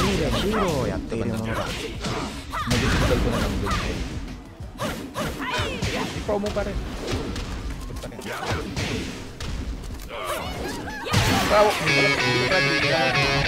シールをやっているものだ Modifical ko na lang build ko. I-promo pa rin. Ito pa rin. Bravo! Hindi pala, hindi pala.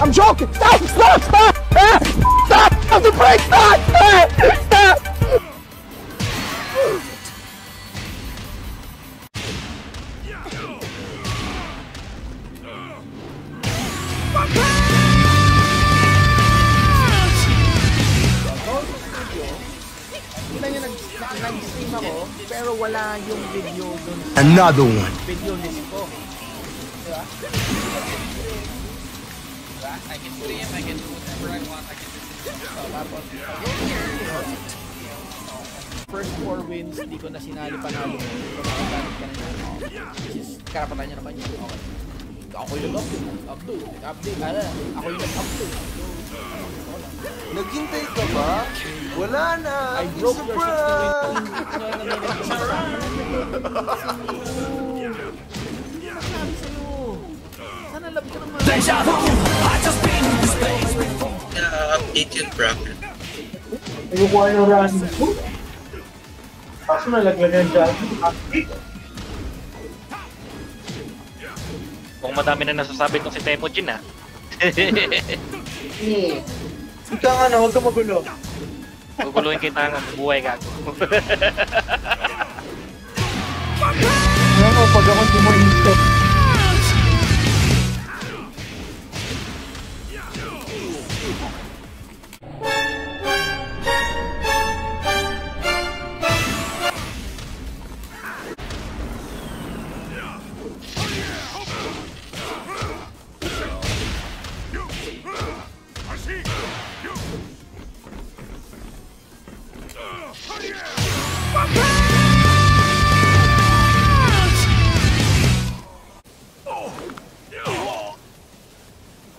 I'm joking! Stop! Stop! Stop! Stop! Stop the break! Stop! Stop! Ina nyo can stream, I can do whatever I want, I can do so, tapos, first four wins, hindi ko na sinali panalo. So, makagamit ka na. Which is, karapatan niya naman yun. Okay. Ako yung nag-upload. Upload. Update. Ano? Ako yung nag-upload. So, Naghintay ka ba? Wala na! I broke your 60 prank! win streak nyo na nilagay sa akin. Sabi sa'yo. Update yun, bro. Ayoko ano ko. Kaso nalaglagan dyan. Kung madami na nasasabi tong si Temujin ah. Ika nga na, huwag ka magulo. Guguluhin kita ng buhay gago.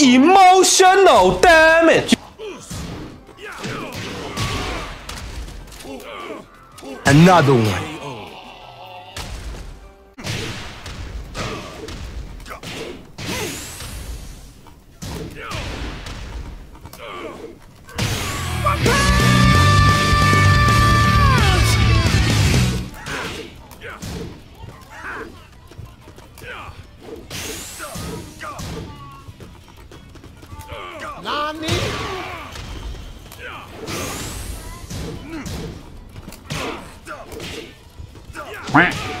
Emotional damage. Another one. Quack.